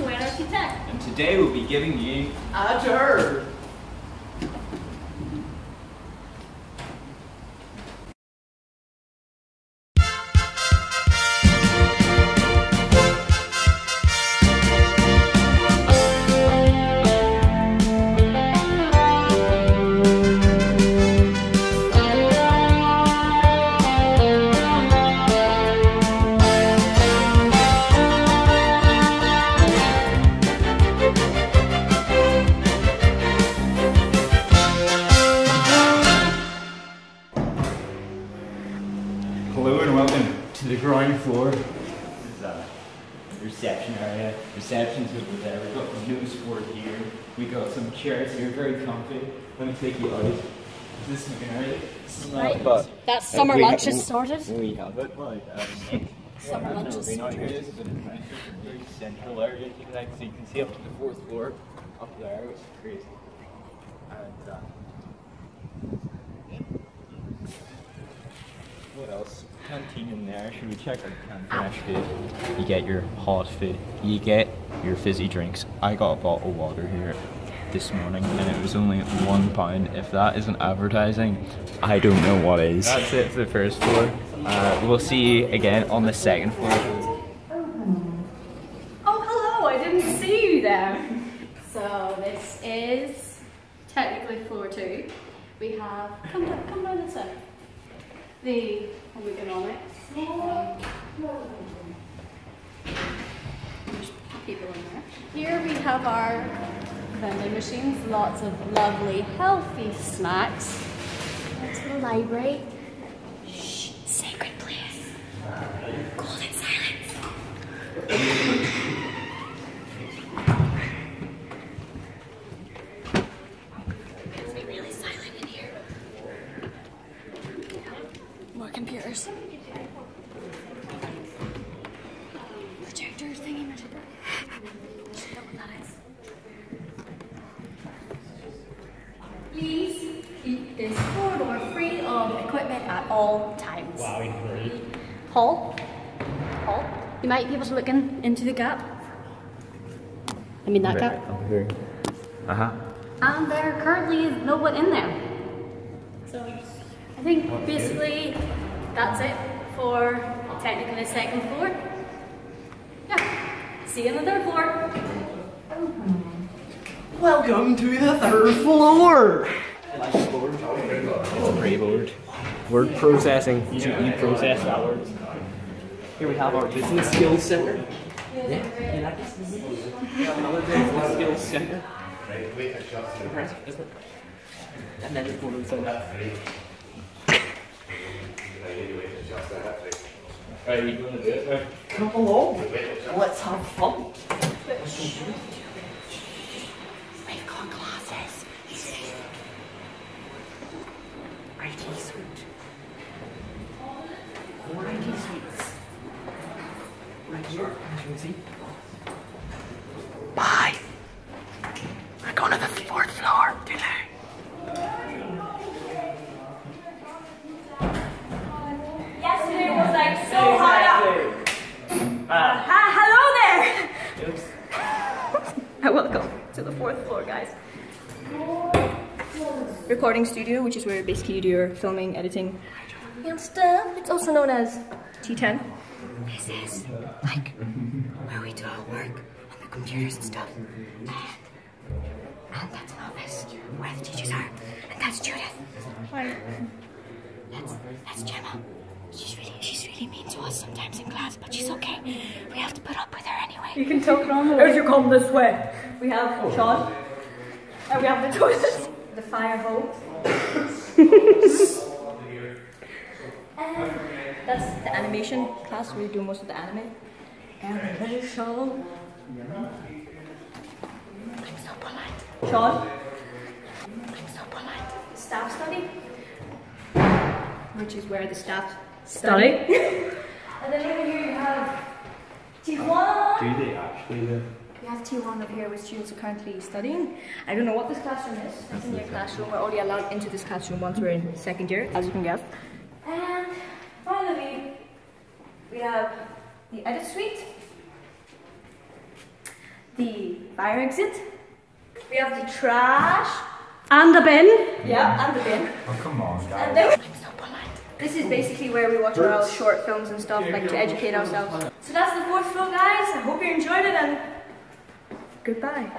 Sweat Architect. And today we'll be giving you a tour. Hello and welcome to the ground floor. This is a reception area. Reception's over there. We've got the news board here. We got some chairs here, very comfy. Let me take you out. Is this looking alright? It's not Right. bad. That uh, summer lunch is sorted. We have it like Summer lunch is Very sorted. nice, but it's a central area to connect, so you can see up to the fourth floor up there, which is crazy. And uh, what else? Canteen in there. Should we check our canteen? Fresh. You get your hot food. You get your fizzy drinks. I got a bottle of water here this morning, and it was only one pound. If that isn't advertising, I don't know what is. That's it for the first floor. Uh, we'll see you again on the second floor. Oh, hello, I didn't see you there. So this is technically floor two. We have, come down, come down this way. The ergonomics. There's people in there. Here we have our vending machines, lots of lovely, healthy snacks. That's the library. Really silent in here. More computers. Projector thingy. Please keep this corridor free of equipment at all times. Wow, great. Paul, Paul, you might be able to look in, into the gap. I mean that gap. Uh huh. And there currently is no one in there. So I think basically that's it for technically the second floor. Yeah. See you on the third floor. Welcome to the third floor. It's a pretty board. Word processing. You, you process that word. Here we have our business skills center. Yeah, you like this? We have another business skills center. Impressive, isn't it? And then there's one inside that. Are you going to do it? Come along. Let's have fun. We've got glasses. IT suite. More IT suites. Right here, as you can see. Bye. We're going to the fourth floor today. Yesterday was like so hot out. Ah. Uh, Hi, hello there. Welcome to the fourth floor, guys. Recording studio, which is where basically you do your filming, editing, and stuff. It's also known as T10. This is like where we do our work on the computers and stuff. And, and that's an office where the teachers are. And that's Judith. Hi. That's that's Gemma. She's really she's really mean to us sometimes in class, but she's okay. We have to put up with her anyway. You can talk normal if you come this way. We have Sean. And we have the toilet. The fire hose. and that's the animation class where we do most of the anime. Animation. I'm so polite. Sean. I'm so polite. Staff study which is where the staff study. and then over here you have Tijuana. Do they actually live? We have Tijuana over here where students are currently studying. I don't know what this classroom is. It's in your classroom. We're only allowed into this classroom once we're in second year, as you can guess. And finally, we have the edit suite, the fire exit. We have the trash. And the bin. Yeah, and the bin. Oh, come on, guys! And then, this is basically where we watch our short films and stuff, like to educate ourselves. So that's the fourth floor, guys. I hope you enjoyed it and goodbye.